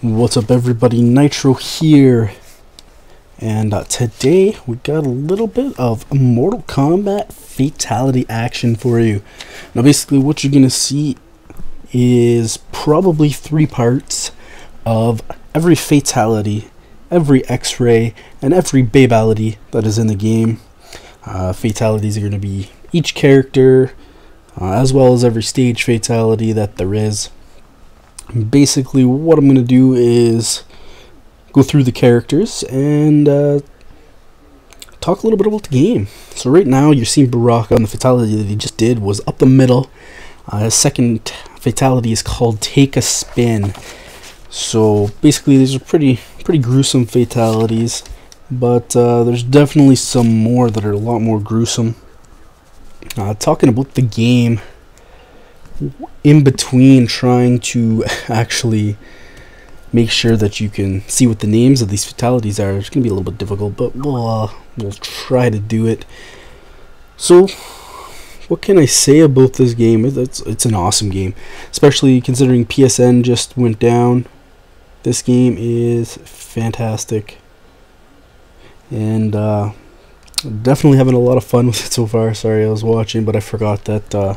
What's up everybody, Nitro here, and uh, today we got a little bit of Mortal Kombat Fatality action for you. Now basically what you're going to see is probably three parts of every Fatality, every X-Ray, and every Babality that is in the game. Uh, fatalities are going to be each character, uh, as well as every stage Fatality that there is basically what I'm going to do is go through the characters and uh, talk a little bit about the game. So right now you're seeing Baraka and the fatality that he just did was up the middle. Uh, his second fatality is called Take a Spin. So basically these are pretty pretty gruesome fatalities, but uh, there's definitely some more that are a lot more gruesome. Uh, talking about the game, in between trying to actually make sure that you can see what the names of these fatalities are. It's going to be a little bit difficult, but we'll, uh, we'll try to do it. So, what can I say about this game? It's, it's an awesome game, especially considering PSN just went down. This game is fantastic. And, uh, definitely having a lot of fun with it so far. Sorry, I was watching, but I forgot that, uh,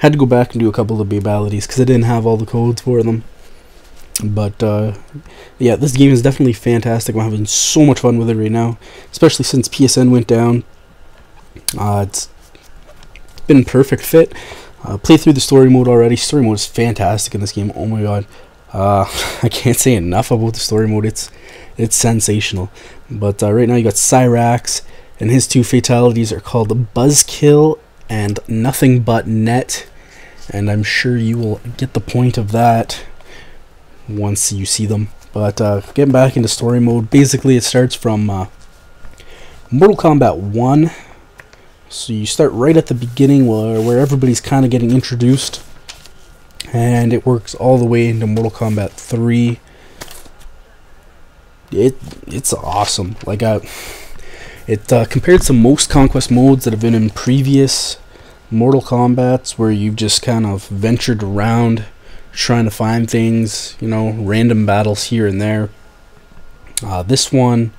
had to go back and do a couple of babalities because I didn't have all the codes for them. But uh, yeah, this game is definitely fantastic. I'm having so much fun with it right now, especially since PSN went down. Uh, it's been perfect fit. Uh, played through the story mode already. Story mode is fantastic in this game. Oh my god, uh, I can't say enough about the story mode. It's it's sensational. But uh, right now you got Cyrax, and his two fatalities are called the Buzzkill and Nothing But Net and I'm sure you will get the point of that once you see them. But uh, getting back into story mode, basically it starts from uh, Mortal Kombat 1. So you start right at the beginning where, where everybody's kind of getting introduced. And it works all the way into Mortal Kombat 3. It It's awesome. Like, I, uh, it uh, compared to most Conquest modes that have been in previous Mortal Kombat's where you've just kind of ventured around trying to find things, you know, random battles here and there. Uh, this one,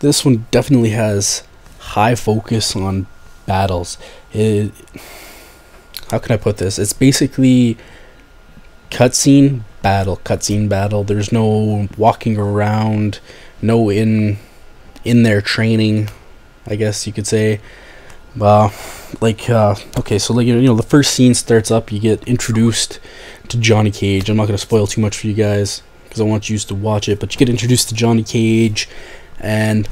this one definitely has high focus on battles. It, how can I put this? It's basically cutscene battle, cutscene battle. There's no walking around, no in in their training, I guess you could say. Uh, like, uh, okay, so like you know, the first scene starts up. You get introduced to Johnny Cage. I'm not gonna spoil too much for you guys because I want you to watch it. But you get introduced to Johnny Cage, and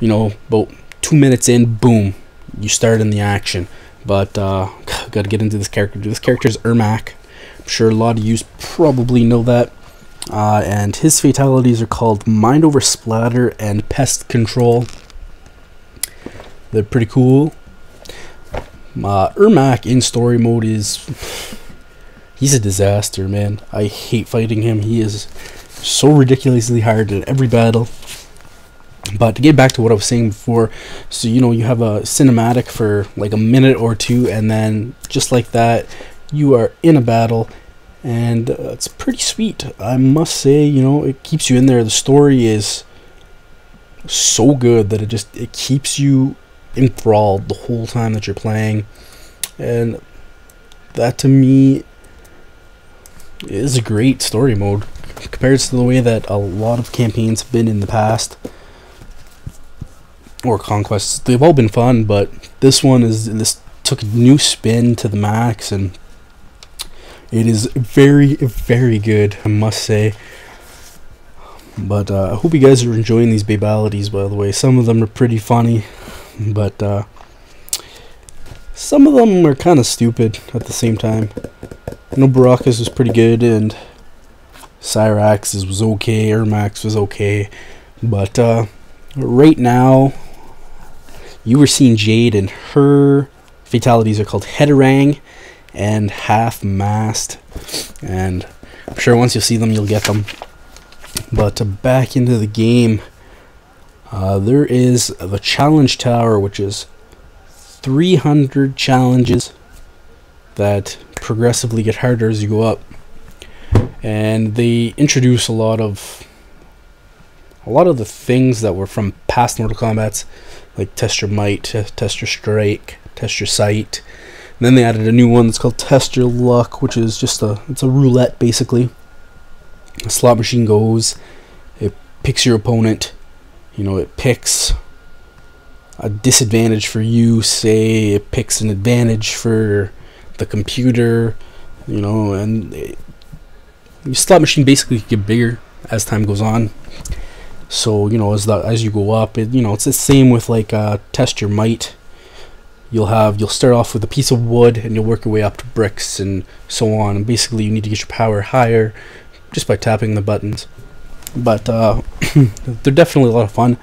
you know, about two minutes in, boom, you start in the action. But uh, got to get into this character. This character is Ermac. I'm sure a lot of you probably know that. Uh, and his fatalities are called Mind Over Splatter and Pest Control. They're pretty cool. Uh, Ermac in story mode is he's a disaster, man. I hate fighting him. He is so ridiculously hard in every battle. But to get back to what I was saying before, so you know you have a cinematic for like a minute or two, and then just like that, you are in a battle, and uh, it's pretty sweet. I must say, you know, it keeps you in there. The story is so good that it just it keeps you enthralled the whole time that you're playing. And that to me is a great story mode compared to the way that a lot of campaigns have been in the past or conquests. They've all been fun, but this one is this took a new spin to the max and it is very very good, I must say. But uh, I hope you guys are enjoying these babalities by the way. Some of them are pretty funny but uh, some of them are kind of stupid at the same time. I know Baraka's was pretty good, and Cyrax was okay, Ermac's was okay, but uh, right now, you were seeing Jade, and her fatalities are called Headerang and Half Mast, and I'm sure once you see them, you'll get them. But uh, back into the game. Uh, there is the challenge tower, which is 300 challenges that progressively get harder as you go up. and they introduce a lot of a lot of the things that were from past Mortal Kombat's, like test your might, test your strike, test your sight. And then they added a new one that's called test your luck, which is just a it's a roulette basically. A slot machine goes, it picks your opponent, you know, it picks a disadvantage for you, say it picks an advantage for the computer, you know, and it, your slot machine basically get bigger as time goes on. So you know, as the as you go up, it you know it's the same with like uh, test your might. You'll have you'll start off with a piece of wood and you'll work your way up to bricks and so on. And basically, you need to get your power higher just by tapping the buttons. But uh, they're definitely a lot of fun.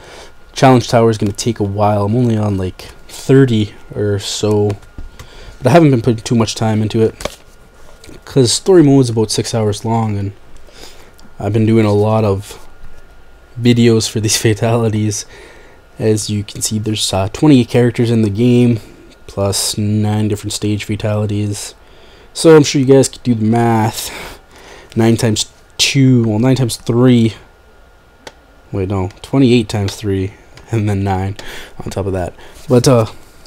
Challenge Tower is going to take a while. I'm only on like 30 or so, but I haven't been putting too much time into it because story mode is about six hours long, and I've been doing a lot of videos for these fatalities. As you can see, there's uh, 28 characters in the game, plus nine different stage fatalities. So I'm sure you guys could do the math. Nine times two, well, nine times three. Wait, no, 28 times three and then 9 on top of that. But uh,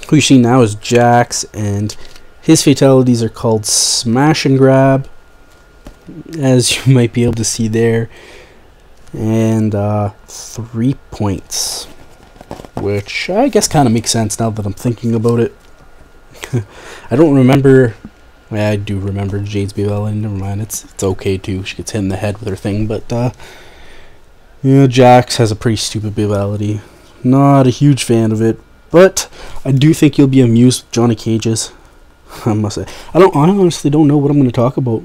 who you see now is Jax, and his fatalities are called Smash and Grab, as you might be able to see there, and uh, 3 points, which I guess kind of makes sense now that I'm thinking about it. I don't remember I do remember Jade's Babality. Never mind. It's it's okay too. She gets hit in the head with her thing, but uh, yeah, Jax has a pretty stupid Babality. Not a huge fan of it, but I do think you'll be amused with Johnny Cage's. I must say, I don't. I honestly don't know what I'm going to talk about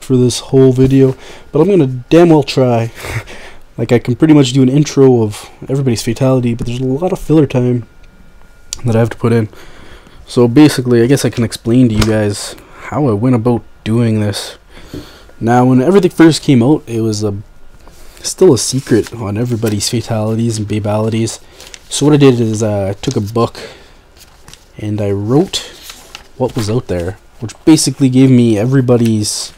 for this whole video, but I'm going to damn well try. like I can pretty much do an intro of everybody's fatality, but there's a lot of filler time that I have to put in. So basically, I guess I can explain to you guys how I went about doing this. Now, when everything first came out, it was a still a secret on everybody's fatalities and babalities. So what I did is uh, I took a book and I wrote what was out there, which basically gave me everybody's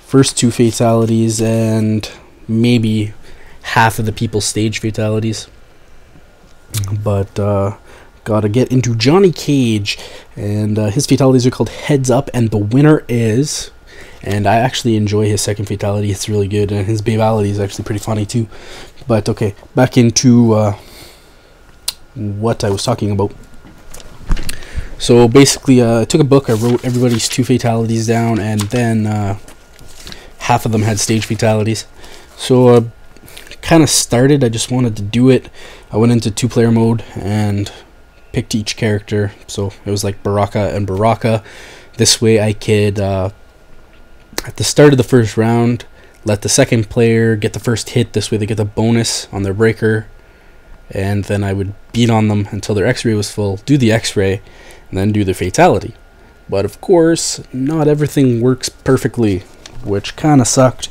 first two fatalities and maybe half of the people's stage fatalities. But uh, gotta get into Johnny Cage, and uh, his fatalities are called Heads Up, and the winner is and I actually enjoy his second fatality. It's really good, and his babality is actually pretty funny too. But okay, back into uh, what I was talking about. So basically, uh, I took a book, I wrote everybody's two fatalities down, and then uh, half of them had stage fatalities. So uh, kind of started, I just wanted to do it. I went into two player mode and picked each character. So it was like Baraka and Baraka. This way I could uh, at the start of the first round, let the second player get the first hit. This way they get the bonus on their breaker. And then I would beat on them until their x-ray was full, do the x-ray, and then do the fatality. But of course, not everything works perfectly, which kind of sucked.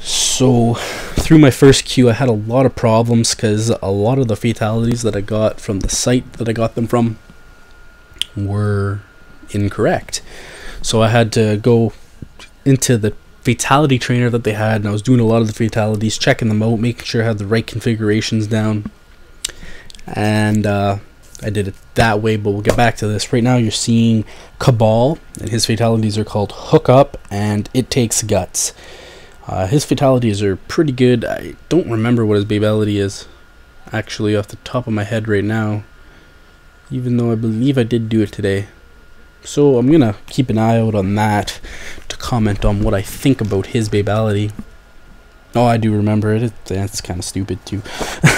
So, through my first queue, I had a lot of problems because a lot of the fatalities that I got from the site that I got them from were incorrect. So I had to go into the fatality trainer that they had, and I was doing a lot of the fatalities, checking them out, making sure I had the right configurations down. And uh, I did it that way, but we'll get back to this. Right now, you're seeing Cabal, and his fatalities are called Hook Up and It Takes Guts. Uh, his fatalities are pretty good. I don't remember what his babality is, actually, off the top of my head right now. Even though I believe I did do it today. So I'm gonna keep an eye out on that to comment on what I think about his babality. Oh, I do remember it. It's kind of stupid too.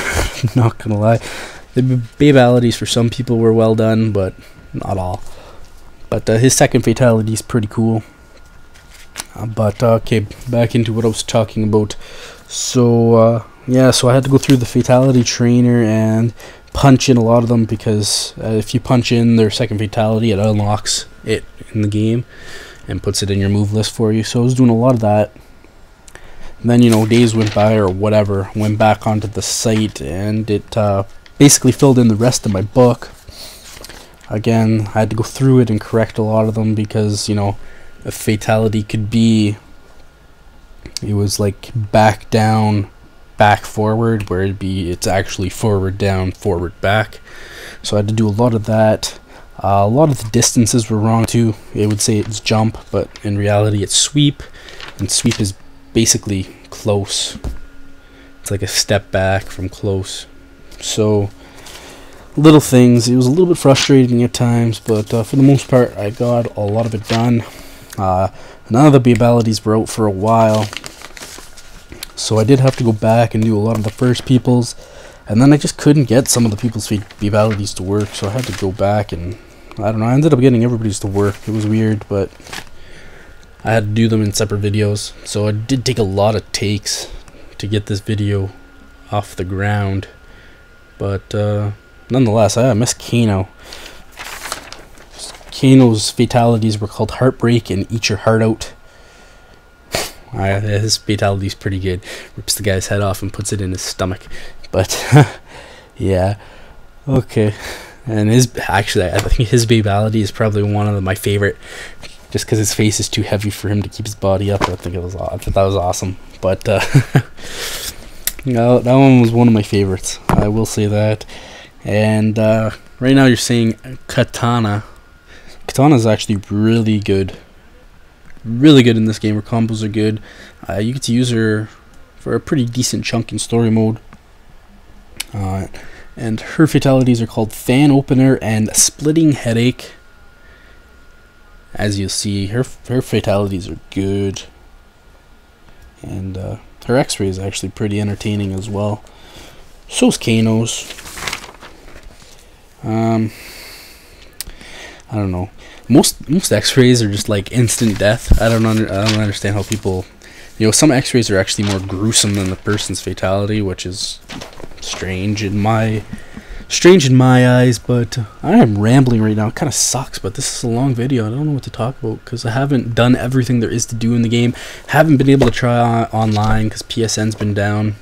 not gonna lie. The babalities for some people were well done, but not all. But uh, his second fatality is pretty cool. Uh, but uh, okay, back into what I was talking about. So uh, yeah, so I had to go through the fatality trainer and punch in a lot of them because uh, if you punch in their second fatality, it unlocks it in the game and puts it in your move list for you. So I was doing a lot of that. And then, you know, days went by or whatever, went back onto the site and it uh, basically filled in the rest of my book. Again, I had to go through it and correct a lot of them because, you know, a fatality could be it was like back down back forward where it'd be it's actually forward down forward back so I had to do a lot of that uh, a lot of the distances were wrong too it would say it's jump but in reality it's sweep and sweep is basically close it's like a step back from close so little things it was a little bit frustrating at times but uh, for the most part I got a lot of it done uh, none of the abilities were out for a while so I did have to go back and do a lot of the first people's. And then I just couldn't get some of the people's abilities to work. So I had to go back and, I don't know, I ended up getting everybody's to work. It was weird, but I had to do them in separate videos. So it did take a lot of takes to get this video off the ground. But uh, nonetheless, I miss Kano. Kano's fatalities were called Heartbreak and Eat Your Heart Out. Uh, his fatality is pretty good. Rips the guy's head off and puts it in his stomach. But yeah, okay. And his actually, I think his fatality is probably one of my favorite, just because his face is too heavy for him to keep his body up. I think it was I thought that was awesome. But uh, no, that one was one of my favorites. I will say that. And uh, right now you're seeing Katana. Katana is actually really good really good in this game. Her combos are good. Uh, you get to use her for a pretty decent chunk in story mode. Uh, and her fatalities are called Fan Opener and Splitting Headache. As you'll see, her her fatalities are good. And uh, her X-ray is actually pretty entertaining as well. So's Kano's. Um, I don't know most most X-rays are just like instant death. I don't under, I don't understand how people, you know, some X-rays are actually more gruesome than the person's fatality, which is strange in my strange in my eyes. But I am rambling right now. It kind of sucks, but this is a long video. I don't know what to talk about because I haven't done everything there is to do in the game. Haven't been able to try on online because PSN's been down.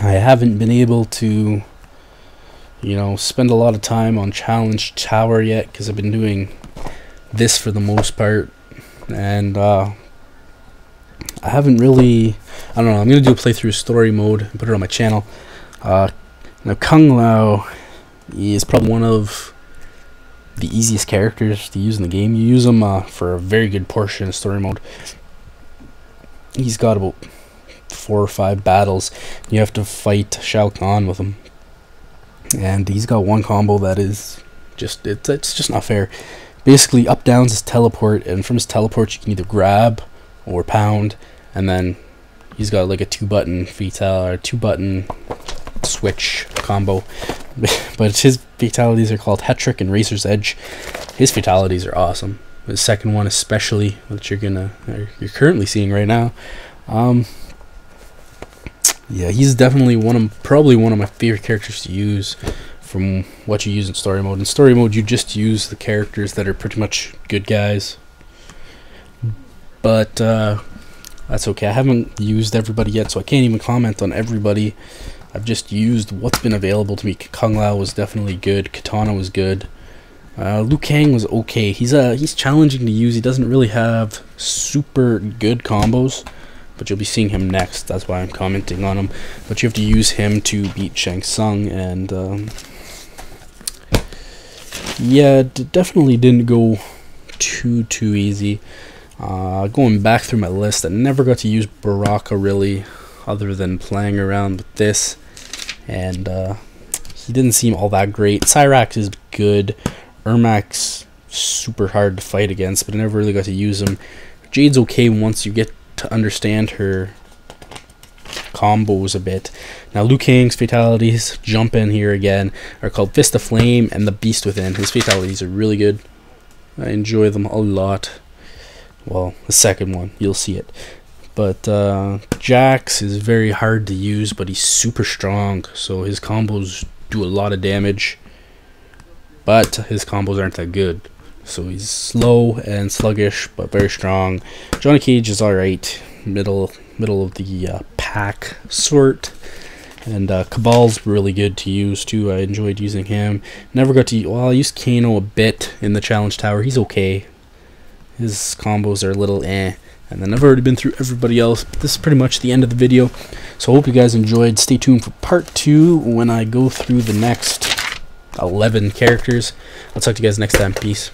I haven't been able to you know, spend a lot of time on Challenge Tower yet because I've been doing this for the most part, and uh, I haven't really. I don't know. I'm gonna do a playthrough story mode and put it on my channel. Uh, now Kung Lao is probably one of the easiest characters to use in the game. You use him uh, for a very good portion of story mode. He's got about four or five battles. You have to fight Shao Kahn with him, and he's got one combo that is just it's it's just not fair basically up downs his teleport and from his teleport you can either grab or pound and then he's got like a two button fatal or two button switch combo but his fatalities are called Hat Trick and Razor's Edge his fatalities are awesome the second one especially which you're gonna you're currently seeing right now um yeah he's definitely one of probably one of my favorite characters to use from what you use in story mode. In story mode, you just use the characters that are pretty much good guys. But uh, that's okay. I haven't used everybody yet, so I can't even comment on everybody. I've just used what's been available to me. Kung Lao was definitely good. Katana was good. Uh, Liu Kang was okay. He's uh he's challenging to use. He doesn't really have super good combos, but you'll be seeing him next. That's why I'm commenting on him. But you have to use him to beat Shang Tsung, and um, yeah, it definitely didn't go too too easy. Uh, going back through my list, I never got to use Baraka really, other than playing around with this, and uh, he didn't seem all that great. Cyrax is good. Ermac's super hard to fight against, but I never really got to use him. Jade's okay once you get to understand her combos a bit. Now Liu Kang's fatalities, jump in here again, are called Fist of Flame and the Beast Within. His fatalities are really good. I enjoy them a lot. Well, the second one, you'll see it. But uh, Jax is very hard to use, but he's super strong, so his combos do a lot of damage. But his combos aren't that good. So he's slow and sluggish, but very strong. Johnny Cage is alright, middle middle of the uh, pack sort. And uh, Cabal's really good to use too. I enjoyed using him. Never got to well, I used Kano a bit in the challenge tower. He's okay. his combos are a little eh. And then I've already been through everybody else. This is pretty much the end of the video. So I hope you guys enjoyed. Stay tuned for part two when I go through the next 11 characters. I'll talk to you guys next time. Peace.